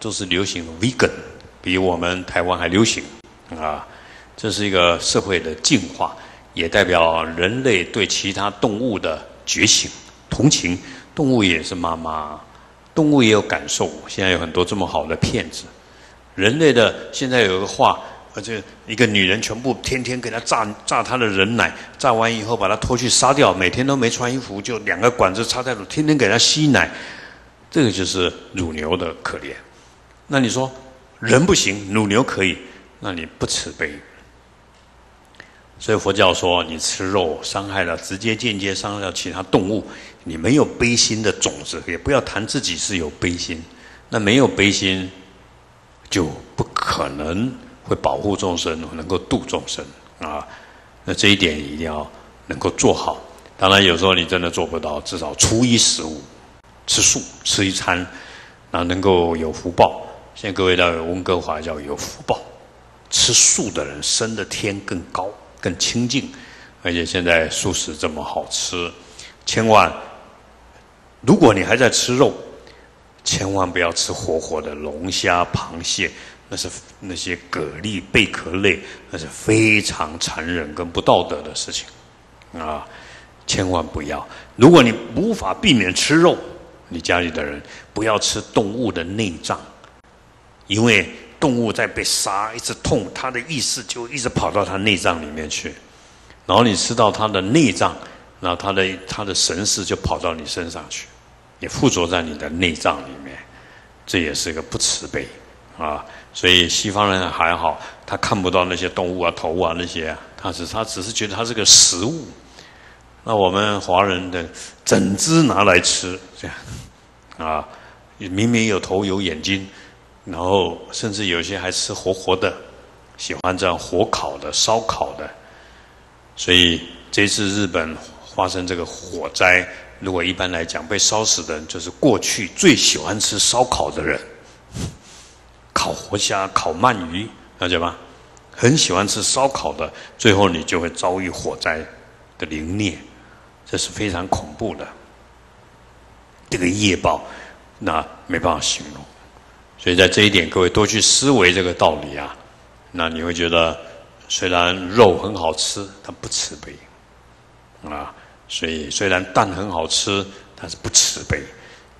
都是流行 vegan，比我们台湾还流行啊。这是一个社会的进化，也代表人类对其他动物的觉醒、同情。动物也是妈妈，动物也有感受。现在有很多这么好的骗子。人类的现在有个话，而且一个女人全部天天给她榨榨她的人奶，榨完以后把她拖去杀掉，每天都没穿衣服，就两个管子插在乳，天天给她吸奶，这个就是乳牛的可怜。那你说人不行，乳牛可以，那你不慈悲。所以佛教说，你吃肉伤害了，直接间接伤害了其他动物，你没有悲心的种子，也不要谈自己是有悲心，那没有悲心。就不可能会保护众生，能够度众生啊！那这一点一定要能够做好。当然，有时候你真的做不到，至少初一十五吃素吃一餐，那能够有福报。现在各位到温哥华叫有福报，吃素的人升的天更高、更清净，而且现在素食这么好吃，千万，如果你还在吃肉。千万不要吃活活的龙虾、螃蟹，那是那些蛤蜊、贝壳类，那是非常残忍跟不道德的事情，啊，千万不要。如果你无法避免吃肉，你家里的人不要吃动物的内脏，因为动物在被杀，一直痛，它的意识就一直跑到它内脏里面去，然后你吃到它的内脏，那它的它的神识就跑到你身上去。也附着在你的内脏里面，这也是个不慈悲啊！所以西方人还好，他看不到那些动物啊、头啊那些，他只他只是觉得它是个食物。那我们华人的整只拿来吃，这样啊，明明有头有眼睛，然后甚至有些还吃活活的，喜欢这样火烤的、烧烤的。所以这次日本发生这个火灾。如果一般来讲，被烧死的人就是过去最喜欢吃烧烤的人，烤活虾、烤鳗鱼，了解吗？很喜欢吃烧烤的，最后你就会遭遇火灾的凌虐，这是非常恐怖的。这个业报，那没办法形容。所以在这一点，各位多去思维这个道理啊，那你会觉得，虽然肉很好吃，它不慈悲啊。所以，虽然蛋很好吃，但是不慈悲，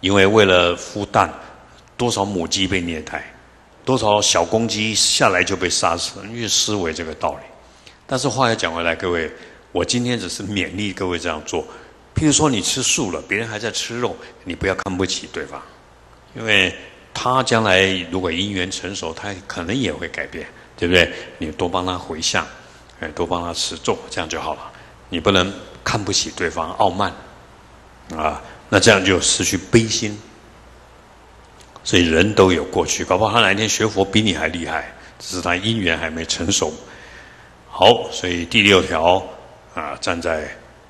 因为为了孵蛋，多少母鸡被虐待，多少小公鸡下来就被杀死，去思维这个道理。但是话又讲回来，各位，我今天只是勉励各位这样做。譬如说，你吃素了，别人还在吃肉，你不要看不起对方，因为他将来如果因缘成熟，他可能也会改变，对不对？你多帮他回向，哎，多帮他持咒，这样就好了。你不能。看不起对方，傲慢，啊，那这样就失去悲心。所以人都有过去，搞不好他哪一天学佛比你还厉害，只是他因缘还没成熟。好，所以第六条啊，站在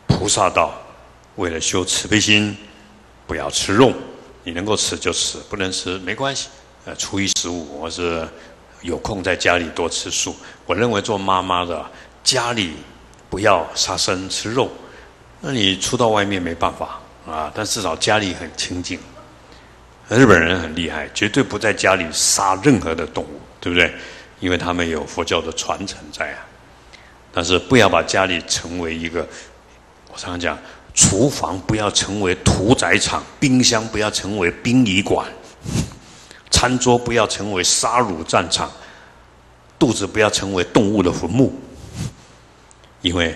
菩萨道，为了修慈悲心，不要吃肉。你能够吃就吃，不能吃没关系。呃，初一十五，我是有空在家里多吃素。我认为做妈妈的家里不要杀生吃肉。那你出到外面没办法啊，但至少家里很清净。日本人很厉害，绝对不在家里杀任何的动物，对不对？因为他们有佛教的传承在啊。但是不要把家里成为一个，我常常讲，厨房不要成为屠宰场，冰箱不要成为殡仪馆，餐桌不要成为杀戮战场，肚子不要成为动物的坟墓。因为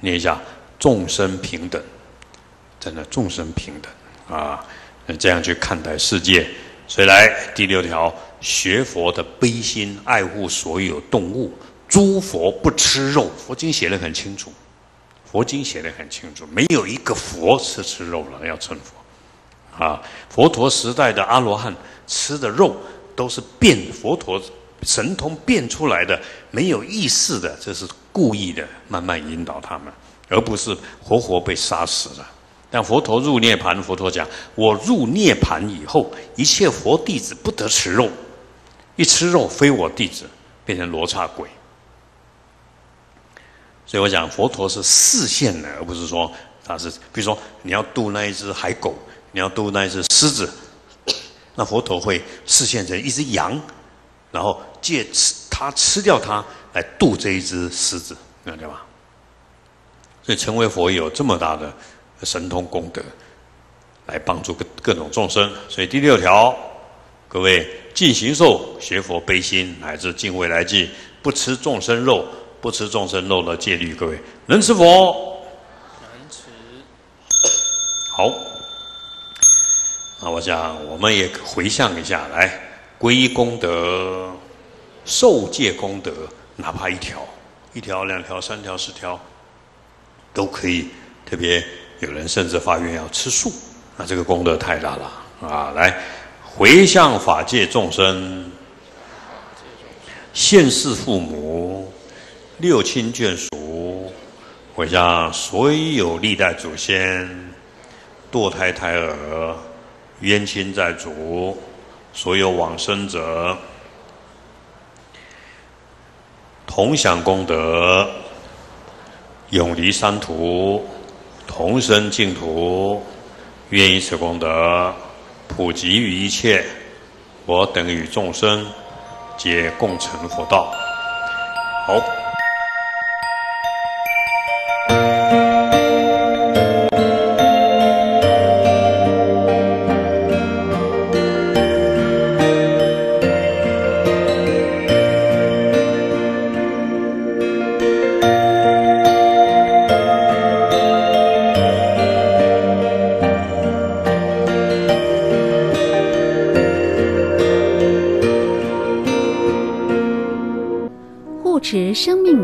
念一下。众生平等，真的众生平等啊！那这样去看待世界。所以来第六条，学佛的悲心，爱护所有动物。诸佛不吃肉，佛经写的很清楚。佛经写的很清楚，没有一个佛是吃肉了，要成佛啊！佛陀时代的阿罗汉吃的肉都是变佛陀神通变出来的，没有意识的，这是故意的，慢慢引导他们。而不是活活被杀死了。但佛陀入涅盘，佛陀讲：我入涅盘以后，一切佛弟子不得吃肉，一吃肉非我弟子，变成罗刹鬼。所以我讲佛陀是视线的，而不是说他是。比如说你要渡那一只海狗，你要渡那一只狮子，那佛陀会示现成一只羊，然后借吃它吃掉它来渡这一只狮子，明白吗？所以成为佛有这么大的神通功德，来帮助各各种众生。所以第六条，各位尽行受，学佛悲心，乃至敬未来际，不吃众生肉，不吃众生肉的戒律，各位能吃佛？能吃。好，那我想我们也回向一下，来皈依功德、受戒功德，哪怕一条、一条、两条、三条、十条。都可以，特别有人甚至发愿要吃素，那这个功德太大了啊！来回向法界众生，现世父母、六亲眷属，回向所有历代祖先、堕胎胎儿、冤亲债主、所有往生者，同享功德。永离三途，同生净土，愿以此功德普及于一切，我等与众生皆共成佛道。好。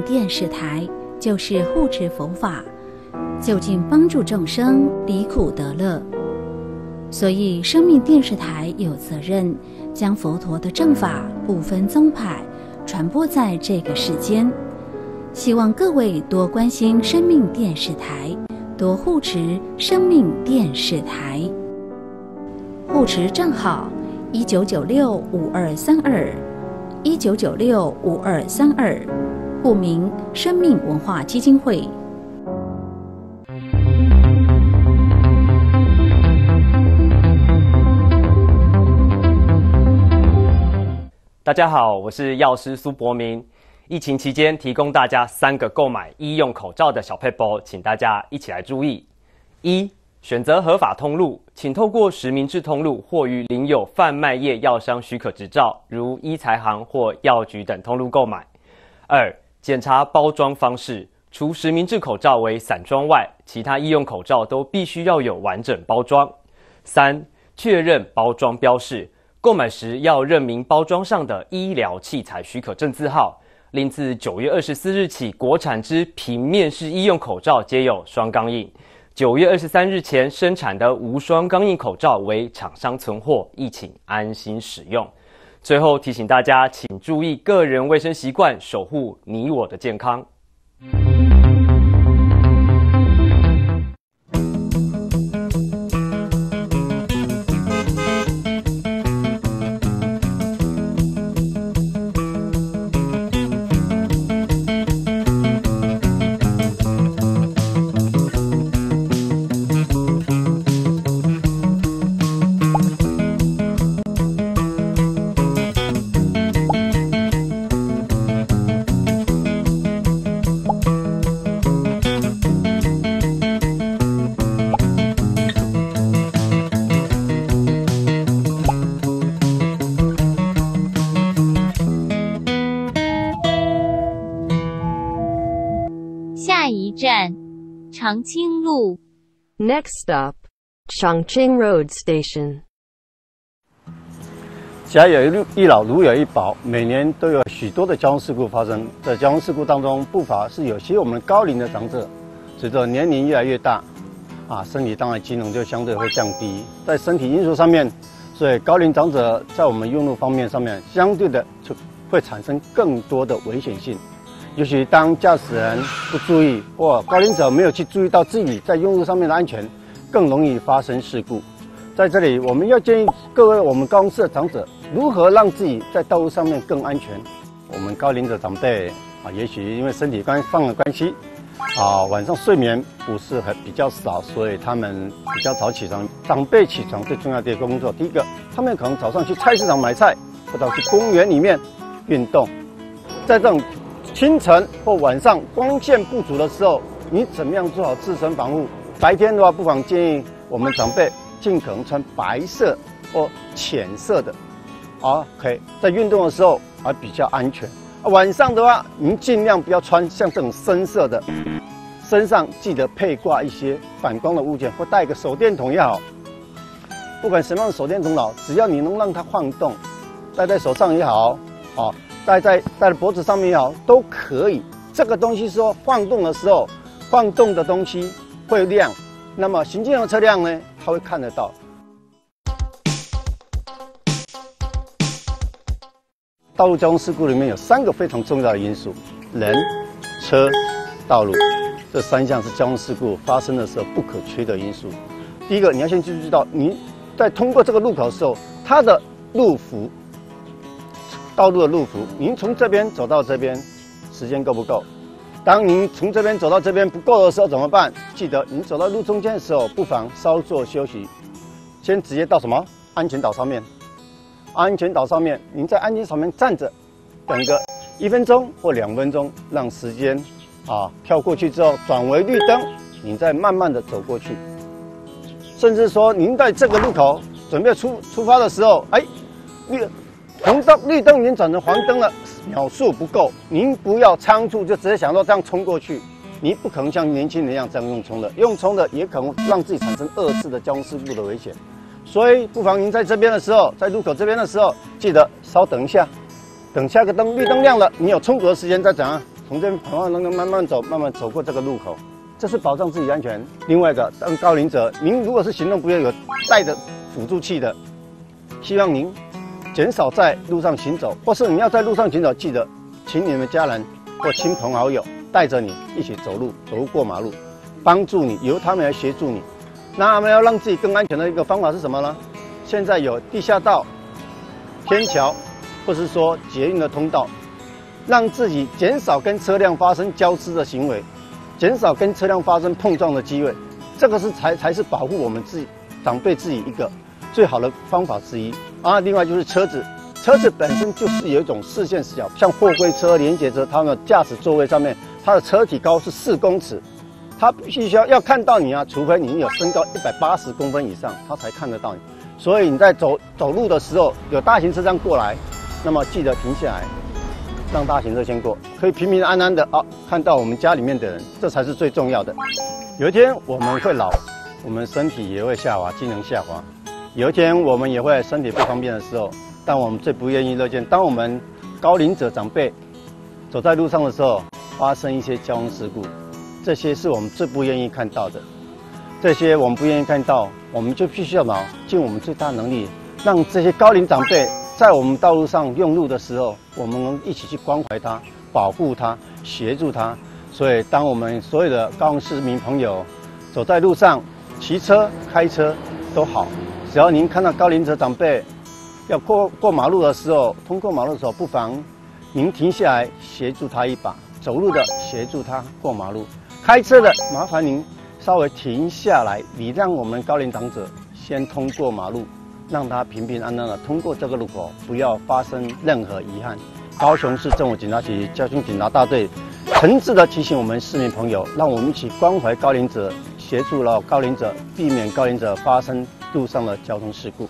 电视台就是护持佛法，就近帮助众生离苦得乐。所以，生命电视台有责任将佛陀的正法不分宗派传播在这个世间。希望各位多关心生命电视台，多护持生命电视台。护持账号：一九九六五二三二，一九九六五二三二。户名：生命文化基金会。大家好，我是药师苏博明。疫情期间，提供大家三个购买医用口罩的小配包，请大家一起来注意：一、选择合法通路，请透过实名制通路或与领有贩卖业药商许可执照，如医材行或药局等通路购买；二、检查包装方式，除实名制口罩为散装外，其他医用口罩都必须要有完整包装。三、确认包装标示，购买时要认明包装上的医疗器材许可证字号。另自九月二十四日起，国产之平面式医用口罩皆有双钢印。九月二十三日前生产的无双钢印口罩为厂商存货，亦请安心使用。最后提醒大家，请注意个人卫生习惯，守护你我的健康。长青路，Next stop, Changqing Road Station。家有一老，如有一宝。每年都有许多的交通事故发生，在交通事故当中，不乏是有些我们高龄的长者，随着年龄越来越大，啊，身体当然机能就相对会降低。在身体因素上面，所以高龄长者在我们用路方面上面，相对的就会产生更多的危险性。尤其当驾驶人不注意，或高龄者没有去注意到自己在用路上面的安全，更容易发生事故。在这里，我们要建议各位我们高龄的长者，如何让自己在道路上面更安全。我们高龄者长辈啊，也许因为身体关上的关系，啊晚上睡眠不是很比较少，所以他们比较早起床。长辈起床最重要的一个工作，第一个，他们可能早上去菜市场买菜，或者去公园里面运动。在这种清晨或晚上光线不足的时候，你怎么样做好自身防护？白天的话，不妨建议我们长辈尽可能穿白色或浅色的，啊，可以在运动的时候还比较安全。晚上的话，您尽量不要穿像这种深色的，身上记得配挂一些反光的物件，或带个手电筒也好。不管什么样的手电筒，只要你能让它晃动，戴在手上也好，啊，戴在戴在脖子上面也好，都可以。这个东西说晃动的时候，晃动的东西会亮，那么行进的车辆呢，它会看得到。道路交通事故里面有三个非常重要的因素：人、车、道路。这三项是交通事故发生的时候不可缺的因素。第一个，你要先记知道，你在通过这个路口的时候，它的路幅，道路的路幅，您从这边走到这边，时间够不够？当您从这边走到这边不够的时候怎么办？记得，您走到路中间的时候，不妨稍作休息，先直接到什么安全岛上面。安全岛上面，您在安全上面站着，等个一分钟或两分钟，让时间啊跳过去之后转为绿灯，您再慢慢的走过去。甚至说，您在这个路口准备出出发的时候，哎，绿红灯绿灯已经转成黄灯了，秒数不够，您不要仓促就直接想到这样冲过去，你不可能像年轻人一样这样用冲的，用冲的也可能让自己产生二次的交通事故的危险。所以，不妨您在这边的时候，在路口这边的时候，记得稍等一下，等下个灯绿灯亮了，你有充足的时间再怎样从这边慢慢能够慢慢走，慢慢走过这个路口，这是保障自己安全。另外一个，当高龄者，您如果是行动不便有带着辅助器的，希望您减少在路上行走，或是你要在路上行走，记得请你们家人或亲朋好友带着你一起走路，走路过马路，帮助你，由他们来协助你。那我们要让自己更安全的一个方法是什么呢？现在有地下道、天桥，或是说捷运的通道，让自己减少跟车辆发生交织的行为，减少跟车辆发生碰撞的机会。这个是才才是保护我们自己长辈自己一个最好的方法之一啊。另外就是车子，车子本身就是有一种视线死角，像货柜车、连接车，它们驾驶座位上面，它的车体高是四公尺。它必须要要看到你啊，除非你有身高一百八十公分以上，它才看得到你。所以你在走走路的时候，有大型车辆过来，那么记得停下来，让大型车先过，可以平平安安的啊看到我们家里面的人，这才是最重要的。有一天我们会老，我们身体也会下滑，机能下滑。有一天我们也会身体不方便的时候，但我们最不愿意乐见，当我们高龄者长辈走在路上的时候，发生一些交通事故。这些是我们最不愿意看到的，这些我们不愿意看到，我们就必须要尽我们最大能力，让这些高龄长辈在我们道路上用路的时候，我们一起去关怀他、保护他、协助他。所以，当我们所有的高雄市民朋友走在路上，骑车、开车都好，只要您看到高龄者长辈要过过马路的时候，通过马路的时候，不妨您停下来协助他一把；走路的协助他过马路。开车的，麻烦您稍微停下来，你让我们高龄长者先通过马路，让他平平安安的通过这个路口，不要发生任何遗憾。高雄市政府警察局交通警察大队诚挚的提醒我们市民朋友，让我们一起关怀高龄者，协助了高龄者，避免高龄者发生路上的交通事故。